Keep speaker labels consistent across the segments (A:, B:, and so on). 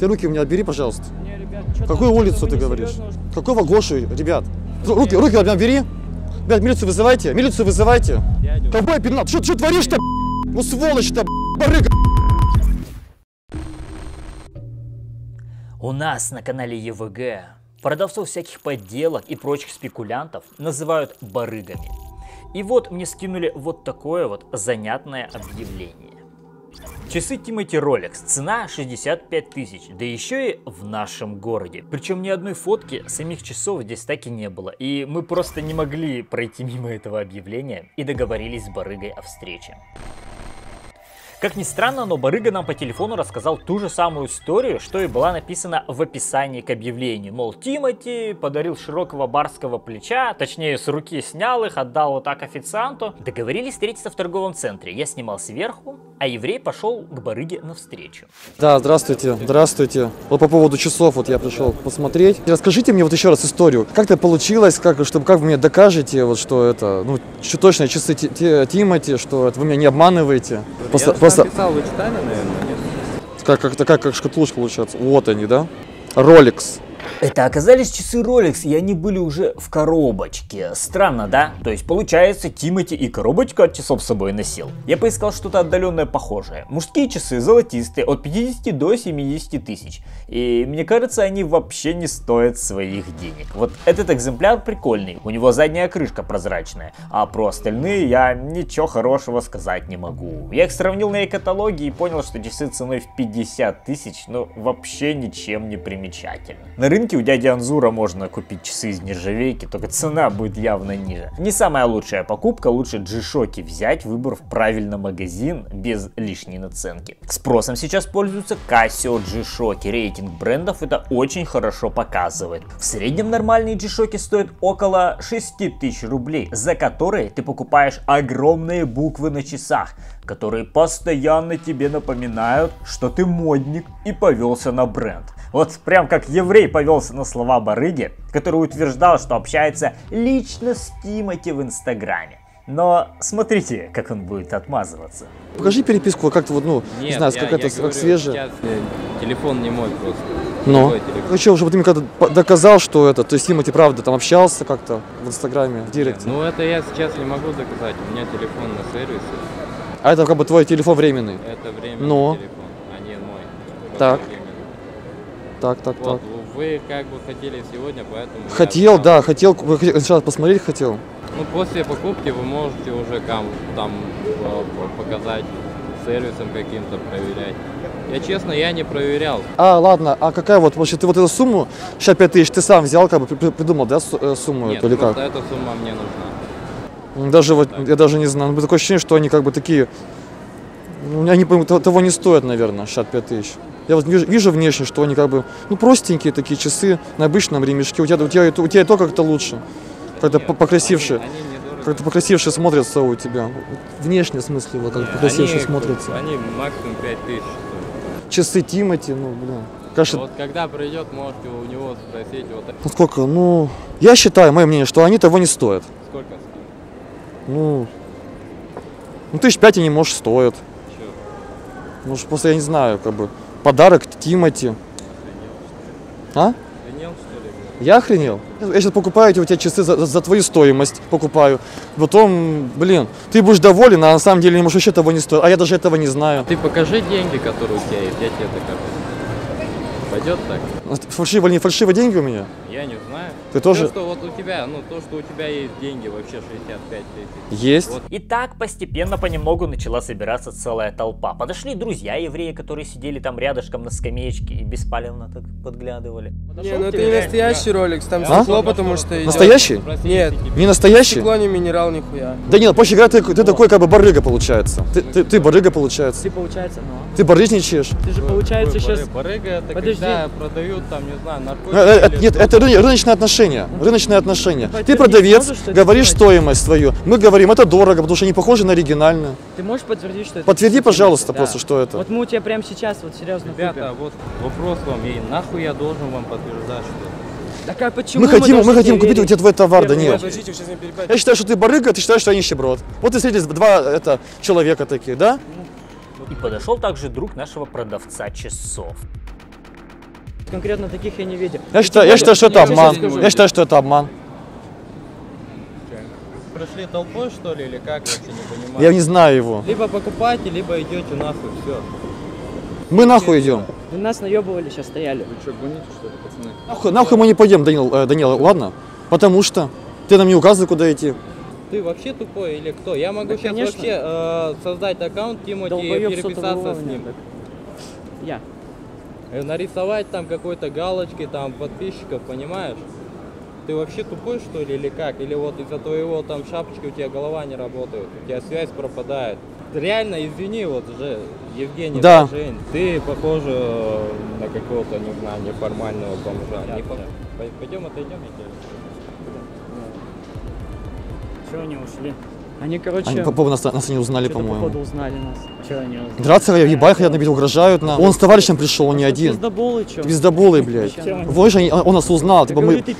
A: Ты руки у меня отбери, пожалуйста.
B: Не, ребят,
A: Какую улицу ты говоришь?
B: несерьезно уже?
A: Какого Гошу, ребят? Ру- Руки, руки от меня бери. Ребят, милицию вызывайте, милицию вызывайте. Ковбой пенал, что, что творишь-то, б***ь? Ну сволочь-то, барыга.
C: У нас на канале ЕВГ продавцов всяких подделок и прочих спекулянтов называют барыгами. И вот мне скинули вот такое вот занятное объявление. Часы Тимати Rolex, цена 65 тысяч, да еще и в нашем городе. Причем ни одной фотки самих часов здесь так и не было. И мы просто не могли пройти мимо этого объявления и договорились с барыгой о встрече. Как ни странно, но Барыга нам по телефону рассказал ту же самую историю, что и была написана в описании к объявлению. Мол, Тимати подарил широкого барского плеча, точнее с руки снял их, отдал вот так официанту. Договорились встретиться в торговом центре. Я снимал сверху, а еврей пошел к Барыге навстречу.
A: Да, здравствуйте, здравствуйте. Вот по поводу часов вот я пришел посмотреть. Расскажите мне вот еще раз историю. Как это получилось, как, чтобы, как вы мне докажете, вот что это, ну, что точно часы Ти- Ти- Тимати, что это вы меня не обманываете. Просто,
D: Я
A: просто
D: сам писал, вы читали, наверное, нет?
A: как, как, такая как шкатулочка получается. Вот они, да? Rolex.
C: Это оказались часы Rolex, и они были уже в коробочке. Странно, да? То есть, получается, Тимати и коробочку от часов с собой носил. Я поискал что-то отдаленное похожее. Мужские часы золотистые, от 50 до 70 тысяч. И мне кажется, они вообще не стоят своих денег. Вот этот экземпляр прикольный, у него задняя крышка прозрачная. А про остальные я ничего хорошего сказать не могу. Я их сравнил на каталоге и понял, что часы ценой в 50 тысяч, ну, вообще ничем не примечательны. Рынке у дяди Анзура можно купить часы из нержавейки, только цена будет явно ниже. Не самая лучшая покупка, лучше G-Shock взять, выбрав правильно магазин без лишней наценки. Спросом сейчас пользуются Casio G-Shock, рейтинг брендов это очень хорошо показывает. В среднем нормальные G-Shock стоят около 6000 рублей, за которые ты покупаешь огромные буквы на часах, которые постоянно тебе напоминают, что ты модник и повелся на бренд. Вот прям как еврей повелся на слова барыги, который утверждал, что общается лично с Тимати в инстаграме. Но смотрите, как он будет отмазываться.
A: Покажи переписку как-то вот, ну, не
D: Нет,
A: знаю,
D: я-
A: как
D: я
A: это, как
D: говорю,
A: свежее.
D: сейчас, э, телефон не мой просто.
A: Но.
D: Телефон.
A: Хочу, чтобы ты мне когда доказал, что это, то есть Тимати правда там общался как-то в инстаграме, в директе.
D: Ну это я сейчас не могу доказать. У меня телефон на сервисе.
A: А это как бы твой телефон временный.
D: Это временный
A: Но.
D: телефон, а не мой.
A: Так. Так, так, так.
D: Вот, вы как бы хотели сегодня, поэтому...
A: Хотел, да, хотел, сначала посмотреть хотел.
D: Ну, после покупки вы можете уже кам, там э, по- показать сервисом каким-то проверять. Я честно, я не проверял.
A: А, ладно, а какая вот, вообще, ты вот эту сумму, 65 тысяч, ты сам взял, как бы при- при- придумал, да, э, сумму
D: Нет,
A: эту или как?
D: просто эта сумма мне нужна.
A: Даже вот, я даже не знаю, ну, такое ощущение, что они как бы такие, ну, они того- не стоят, наверное, 65 тысяч. Я вот вижу, вижу внешне, что они как бы, ну, простенькие такие часы на обычном ремешке. У тебя, у тебя, у тебя и то как-то лучше, как-то покрасивше. Как-то покрасивше смотрятся у тебя. Внешне, в смысле, вот как
D: Не,
A: покрасивше
D: они,
A: смотрятся.
D: Они максимум 5000 стоят.
A: Часы Тимати, ну, блин. Конечно,
D: Вот когда придет, можете у него спросить, вот
A: ну сколько, ну, я считаю, мое мнение, что они того не стоят. Ну, ну тысяч пять они, может, стоят.
D: Чё?
A: Ну, просто я не знаю, как бы, подарок Тимати. А?
D: Охренел, что ли? блин?
A: Я охренел? Я сейчас покупаю эти у тебя часы за, за твою стоимость, покупаю. Потом, блин, ты будешь доволен, а на самом деле, может, вообще того не стоит. А я даже этого не знаю.
D: Ты покажи деньги, которые у тебя есть, я тебе докажу. Пойдет так?
A: Фальшивые, не фальшивые деньги у меня?
D: Я не знаю.
A: Ты тоже-
D: То, что вот у тебя, ну, то, что у тебя есть деньги, вообще 65 тысяч.
A: Есть.
D: Вот.
C: И так постепенно понемногу начала собираться целая толпа. Подошли друзья евреи, которые сидели там рядышком на скамеечке и беспалевно так подглядывали.
E: Не, ну это не настоящий ролик, там
A: А?
E: стекло, потому что идет.
A: Настоящий?
E: Нет,
A: Не настоящий?
E: стекло не минерал нихуя.
A: Да нет, проще говоря, ты, ты такой как бы барыга получается. Ты, ты, ты барыга получается.
B: Ты, получается, ну.
A: Ты барыжничаешь.
B: Ты же, получается, сейчас...
D: бары- Барыга это
B: Подожди.
D: когда продают там, не знаю, наркотики.
A: Э, э, Нет, это ры- рыночные отношения. Рыночные отношения. Ты
B: Подтвердить
A: продавец,
B: можешь, что
A: говоришь
B: значит?
A: стоимость свою. Мы говорим, это дорого, потому что они похожи на оригинальные.
B: Ты можешь подтвердить, что это...
A: Подтверди, пожалуйста,
B: так?
A: просто, что это.
B: Вот мы у тебя прямо сейчас, вот серьезно,
D: Ребята, вот вопрос вам, и нахуй я должен вам подтверждать, что...
B: купим. Так а почему
A: Мы хотим, мы хотим купить у тебя твой товар,
B: Первый
A: Данил.
B: раз.
E: Подождите, вы сейчас не перебивайте.
A: Я считаю, что ты барыга, ты считаешь, что я нищеброд. Вот и встретились два это, человека таких, да?
C: И подошел также друг нашего продавца часов.
B: Конкретно таких я не видел.
A: Я
B: И
A: считаю,
B: тем
A: я считаю, что это
B: я
A: обман. Я считаю, что это обман.
D: Пришли толпой, что ли, или как, вообще не понимаю?
A: Я не знаю его.
D: Либо покупаете, либо идете нахуй, все.
A: Мы нахуй идем.
B: Вы нас наебывали, сейчас стояли.
A: Нахуй, нахуй мы не пойдем, Данил, э, Данила, ладно? Потому что ты нам не указывай, куда идти.
D: Ты вообще тупой или кто? Я могу
B: Да,
D: сейчас
B: конечно.
D: вообще э, создать аккаунт Тимати и переписаться с ним.
B: Я.
D: Э, Нарисовать там какой-то галочки, там подписчиков, понимаешь? Ты вообще тупой что ли или как? Или вот из-за твоего там шапочки у тебя голова не работает, у тебя связь пропадает. Реально, извини, вот же, Евгений,
A: Да.
D: Жень, ты похож э, на какого-то, не знаю, неформального бомжа. Не по- по- Пойдем отойдем, я тебе
F: Чего они ушли?
B: Они, короче,
A: Они, по поводу нас, нас не узнали,
B: что-то походу
A: по-моему.
B: узнали нас.
F: Чего они узнали?
A: Драться ебать хотят набить, угрожают нам. Он с товарищем пришел, он не один.
B: Пиздоболы, чё?
A: Пиздоболый, блядь. Вот же они- он нас узнал, типа мы...
B: ты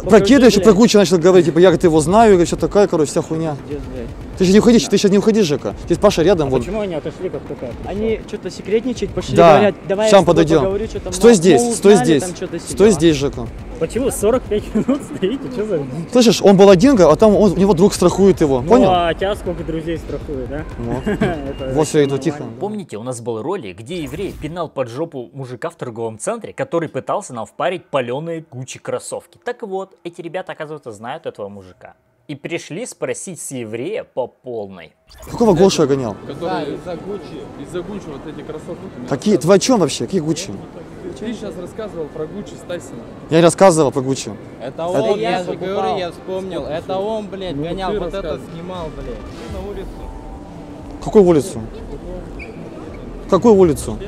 A: Про Кеда еще про Гуччи начал говорить, типа, я говорит, его знаю, и все такая, короче, вся хуйня.
B: Пиздец, блядь.
A: Ты сейчас не уходи, ты сейчас не уходи, Жека. Здесь Паша рядом,
F: А
A: вот.
F: почему они отошли, как только?
B: Они что-то секретничать пошли,
A: Да,
B: говорят, давай
A: щам
B: я с тобой
A: подойдем.
B: поговорю, что там,
A: Стой
B: мол,
A: здесь,
B: мол,
A: стой
B: узнали,
A: здесь.
B: что-то
A: Стой
B: сидела.
A: здесь, Жека.
F: Почему 45 минут стоите? Что за...
A: Слышишь, он был один, а там он- у него друг страхует его.
F: Ну,
A: Понял?
F: а тебя сколько друзей страхует, да?
A: Вот. Все, иду тихо.
C: Помните, у нас был ролик, где еврей пинал под жопу мужика в торговом центре, который пытался нам впарить паленые Гуччи кроссовки. Так вот, эти ребята, оказывается, знают этого мужика. И пришли спросить с еврея по полной.
A: Какого Гошу я гонял?
E: Да, из-за Гуччи. Из-за Гуччи вот эти кроссовки.
A: Какие? Ты о чем вообще? Какие Гуччи?
E: Ты сейчас рассказывал про Гуччи с Тайсоном.
A: Я не рассказывал про Гуччи.
D: Это он,
B: я
D: я же говорю, я вспомнил. Это он, блядь,
E: Ну,
D: гонял, вот это снимал, блядь. Ты на улицу.
A: Какую улицу? Какую улицу?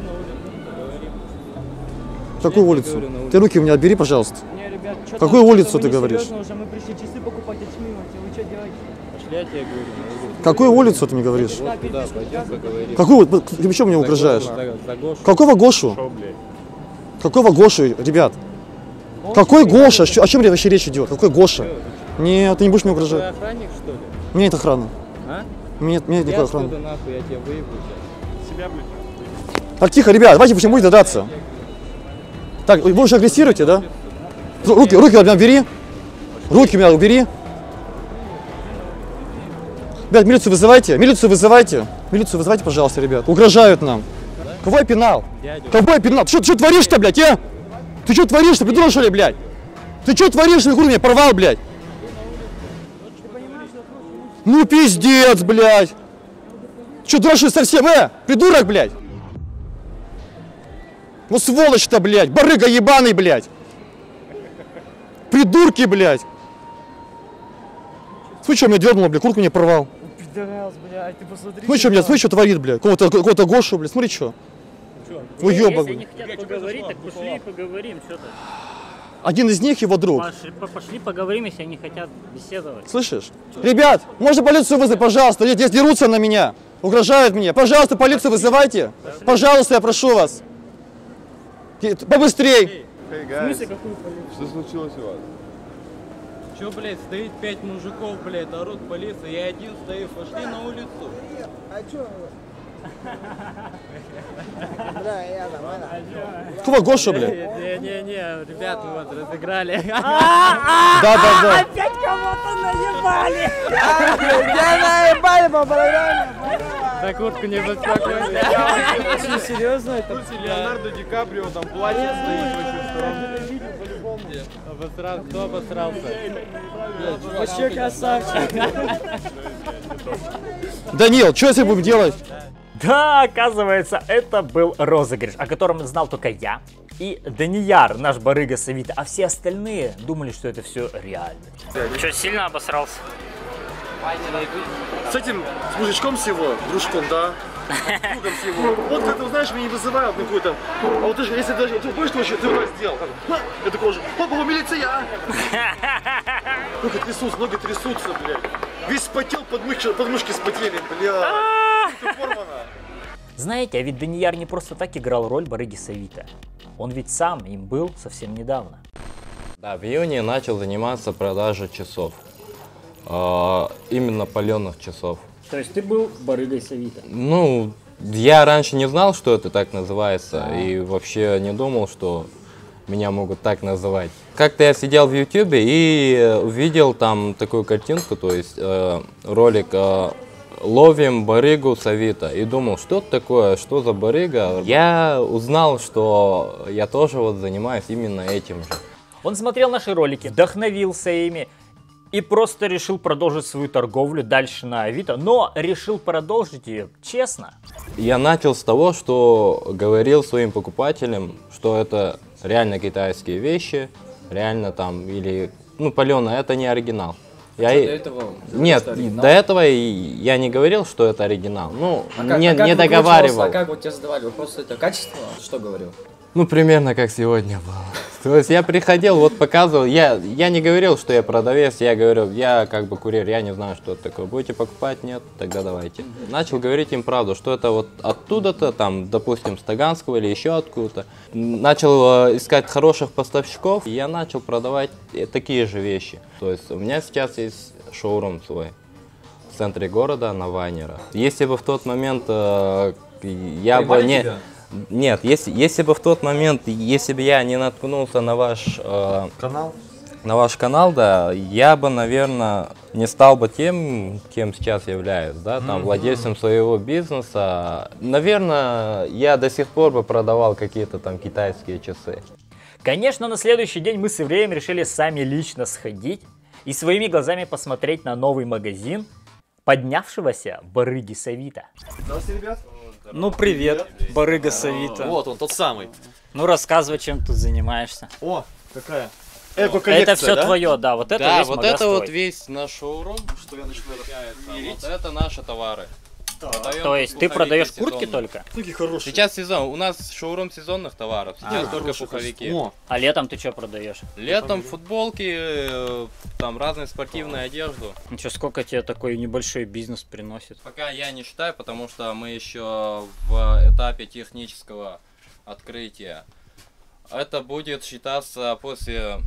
A: Какую улицу? Ты руки у меня отбери, пожалуйста. Какую
B: там,
A: улицу ты говоришь?
B: уже, мы пришли часы покупать, а тьмы, вы что делаете?
D: Пошли, я тебе говорю.
A: Какую улицу ты мне говоришь?
D: Вот туда пойдем поговорим.
A: Какую? Ты почему мне угрожаешь?
D: За, за Гошу.
A: Какого Гошу? Какого Гошу, ребят? Какой Гоша? О чем вообще речь идет? Какой Гоша? Нет, ты не будешь мне
D: Ты
A: угрожать.
D: охранник, что ли?
A: У меня нет охраны.
D: А?
A: У меня нет, у меня нет
D: Я
A: никакой охраны.
D: нахуй, я тебе выебу сейчас.
A: Так, тихо, ребят, давайте не будет драться. Так, вы уже агрессируете, да? Ру- Руки, руки меня убери. Руки меня убери. Ребят, милицию вызывайте, милицию вызывайте. Милицию вызывайте, пожалуйста, ребят. Угрожают нам. Кого?
D: Дядю.
A: Кого я пинал? Ты что творишь-то, блядь, а? Ты что творишь-то, придурок, что ли, блядь? Ты что творишь, ты меня порвал, блядь? Ну пиздец, блядь. Че, дрожишь совсем, э? Придурок, блядь. Ну сволочь-то, блядь, барыга ебаный, блядь. Придурки, блядь. Смотри, что меня дернуло, блядь, куртку мне порвал.
B: Пидорас, блядь, ты посмотри.
A: Смотри, что меня, смотри, что творит, блядь. Какого-то какого Гошу, блядь, смотри, что. Уебок,
F: Если они
A: блядь.
F: хотят поговорить, так пошли и поговорим, что ты.
A: Один из них его друг.
F: Пошли, по- пошли поговорим, если они хотят беседовать.
A: Слышишь? Ребят, можно полицию вызвать, пожалуйста? Здесь дерутся на меня, угрожают мне. Пожалуйста, полицию вызывайте. Пожалуйста, я прошу вас. И- Побыстрей.
F: В смысле, какую полицию?
G: Что случилось у вас?
D: Че, блядь, стоит пять мужиков, блядь, орут полиция, я один стою, пошли на улицу.
A: Какого Гошу, блядь?
D: Не-не-не, ребят, мы вот разыграли.
A: Да, да, да.
F: Опять кого-то наебали!
D: За куртку не беспокойся.
B: Что, серьезно? Это
G: Леонардо Ди Каприо там плачет, стоит очень
D: Обосрался, кто обосрался?
B: вообще красавчик.
A: Данил, что если будем делать?
C: Да, оказывается, это был розыгрыш, о котором знал только я и Данияр, наш барыга Савита, а все остальные думали, что это все реально.
F: Что, сильно обосрался?
A: С этим, с мужичком с его, дружком, да? Другом с его. Вот как-то, знаешь, меня не вызывают какой-то. А вот ты же, если даже, ты помнишь, что вообще ты раз сделал? Я такой уже, опа, милиция! Руки трясутся, ноги трясутся, блядь. Весь спотел, подмышки, подмышки спотели, блядь. Ты порвана.
C: Знаете, а ведь Данияр не просто так играл роль барыги Савита. Он ведь сам им был совсем недавно.
D: Да, в июне начал заниматься продажей часов. А, именно паленых часов.
F: То есть ты был барыгой Савита?
D: Ну, я раньше не знал, что это так называется, и вообще не думал, что меня могут так называть. Как-то я сидел в Ютубе и увидел там такую картинку, то есть э, ролик э, «Ловим барыгу с Авито» и думал, что это такое, что за барыга. Я узнал, что я тоже вот занимаюсь именно этим же.
C: Он смотрел наши ролики, вдохновился ими и просто решил продолжить свою торговлю дальше на Авито, но решил продолжить ее честно.
D: Я начал с того, что говорил своим покупателям, что это реально китайские вещи, реально там, или, ну, палена, это не оригинал. Я
H: До этого
D: Нет, до этого я не говорил, что это оригинал. Ну,
H: А как-
D: не,
H: а как
D: не
H: выкручивался,
D: договаривал.
H: А как вот тебе задавали вопрос, это качество? Что говорил?
D: Ну, примерно как сегодня было. То есть я приходил, вот показывал, я, я не говорил, что я продавец, я говорю, я как бы курьер, я не знаю, что это такое. Будете покупать? Нет? Тогда давайте. Начал говорить им правду, что это вот оттуда-то, там, допустим, с Таганского или еще откуда-то. Начал э, искать хороших поставщиков, и я начал продавать э, такие же вещи. То есть у меня сейчас есть шоурум свой в центре города на Вайнера. Если бы в тот момент э, я бы не... Нет, если, если бы в тот момент, если бы я не наткнулся на ваш, э,
A: Канал?
D: на ваш канал, да, я бы, наверное, не стал бы тем, кем сейчас являюсь, да, там, владельцем своего бизнеса. Наверное, я до сих пор бы продавал какие-то там китайские часы.
C: Конечно, на следующий день мы с Ивреем решили сами лично сходить и своими глазами посмотреть на новый магазин поднявшегося барыги Савита.
F: Ну привет, барыга Савита.
A: Вот он, тот самый.
F: Ну рассказывай, чем тут занимаешься.
A: О, какая.
F: это все твое, да, вот это
D: да,
F: весь
D: вот
F: магаз
D: это вот
F: твой.
D: весь наш шоурум.
A: Что я начну
D: Вот это наши товары. Продаем
F: То есть ты продаешь куртки
D: сезонные.
F: только?
A: Такие хорошие.
D: Сейчас сезон. У нас шоурум сезонных товаров. Сейчас только пуховики.
A: О,
F: А летом ты что продаешь?
D: Летом футболки, э, там разную спортивную одежду.
F: Ничего, сколько тебе такой небольшой бизнес приносит?
D: Пока я не считаю, потому что мы еще в этапе технического открытия. Это будет считаться после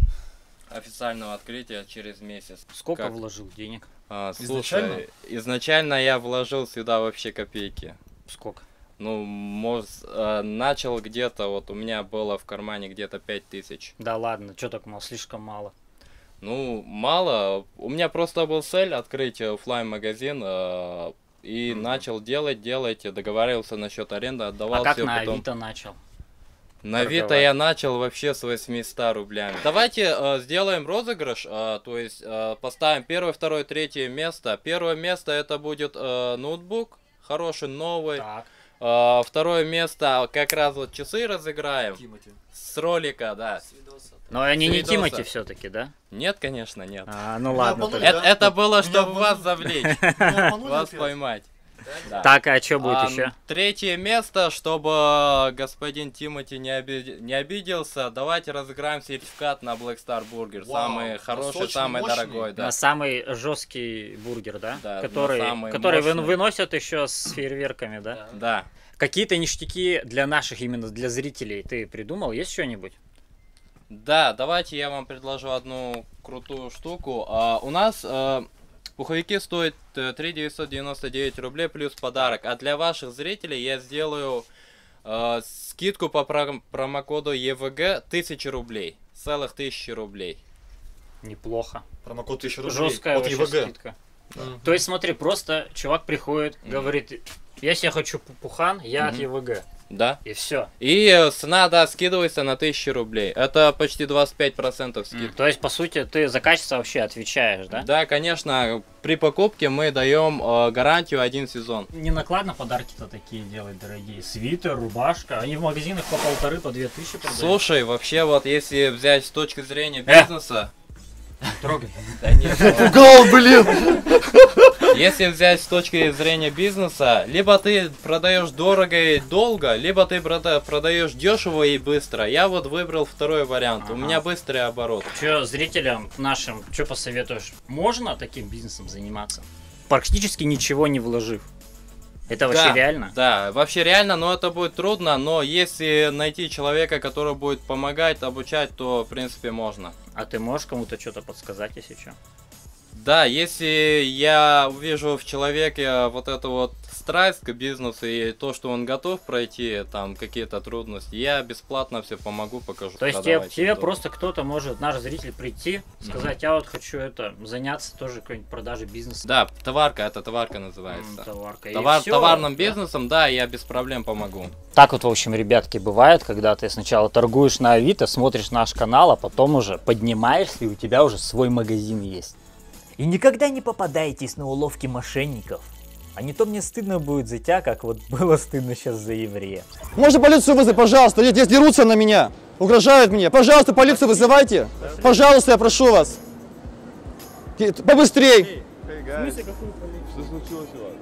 D: официального открытия через месяц.
F: Сколько
D: Как?
F: вложил денег?
D: А,
A: Изначально?
D: слушай, изначально я вложил сюда вообще копейки.
F: Сколько?
D: Ну, может, э, начал где-то, вот у меня было в кармане где-то 5000.
F: Да ладно, что так мало, слишком мало.
D: Ну, мало. У меня просто был цель открыть оффлайн магазин и начал делать, делать, договаривался насчет аренды, отдавал
F: а как
D: всё
F: на
D: потом.
F: Авито начал?
D: На Авито
F: торговать?
D: я начал вообще с 800 рублями. Давайте э, сделаем розыгрыш, э, то есть э, поставим первое, второе, третье место. Первое место это будет э, ноутбук, хороший, новый.
F: Так.
D: Э, второе место как раз вот часы разыграем
A: Тимати.
D: с ролика, да.
F: Но они не. Тимати все-таки, да?
D: Нет, конечно, нет.
F: А, ну ладно.
D: Это, это было, чтобы вас завлечь, вас поймать. Да.
F: Так, а что будет
D: А,
F: еще?
D: Третье место, чтобы господин Тимати не, оби- не обиделся, давайте разыграем сертификат на Black Star Burger.
A: Вау,
D: самый хороший, самый
A: мощный.
D: дорогой, да.
F: На самый жесткий бургер, да?
D: Да,
F: который который вы-
D: мощный.
F: выносят еще с фейерверками, да?
D: Да.
F: Какие-то ништяки для наших, именно для зрителей ты придумал? Есть что-нибудь?
D: Да, давайте я вам предложу одну крутую штуку. А, у нас э, пуховики стоят э, 3 999 рублей плюс подарок. А для ваших зрителей я сделаю э, скидку по пром- промокоду ЕВГ 1000 рублей. Целых 1000 рублей.
F: Неплохо.
A: Промокод 1000 рублей.
F: Жесткая
A: от ЕВГ.
F: скидка. То есть смотри, просто чувак приходит, говорит, я себе хочу пу- пухан, я от ЕВГ.
D: Да.
F: И все.
D: И э, цена, да, скидывается на 1000 рублей. Это почти 25% скидка.
F: То есть, по сути, ты за качество вообще отвечаешь, да?
D: Да, конечно, при покупке мы даем э, гарантию один сезон.
F: Не накладно подарки-то такие делать дорогие. Свитер, рубашка. Они в магазинах по полторы, по две тысячи продают.
D: Слушай, вообще вот если взять с точки зрения
F: Э!
D: бизнеса,
F: Трогай.
D: да нет,
A: Пугал, блин!
D: Если взять с точки зрения бизнеса, либо ты продаешь дорого и долго, либо ты прода- продаешь дешево и быстро. Я вот выбрал второй вариант. У
F: Ага.
D: меня быстрый оборот.
F: Че зрителям нашим, что посоветуешь? Можно таким бизнесом заниматься? Практически ничего не вложив. Это вообще
D: Да,
F: реально?
D: Да, вообще реально, но это будет трудно, но если найти человека, который будет помогать, обучать, то в принципе можно.
F: А ты можешь кому-то что-то подсказать, если что?
D: Да, если я увижу в человеке вот эту вот страсть к бизнесу и то, что он готов пройти там какие-то трудности, я бесплатно все помогу, покажу.
F: То есть тебе, тебе просто кто-то может, наш зритель, прийти, сказать, я вот хочу это заняться тоже какой-нибудь продажей бизнеса.
D: Да, товарка, это товарка называется.
F: Товарка. И
D: Товар,
F: всё,
D: товарным
F: да?
D: бизнесом, да, я без проблем помогу.
C: Так вот, в общем, ребятки, бывает, когда ты сначала торгуешь на Авито, смотришь наш канал, а потом уже поднимаешься, и у тебя уже свой магазин есть. И никогда не попадайтесь на уловки мошенников. А не то мне стыдно будет за тебя, как вот было стыдно сейчас за еврея.
A: Можно полицию вызвать, пожалуйста? Здесь здесь дерутся на меня, угрожают мне. Пожалуйста, полицию вызывайте. Пожалуйста, я прошу вас. Побыстрей.
G: Что случилось у вас?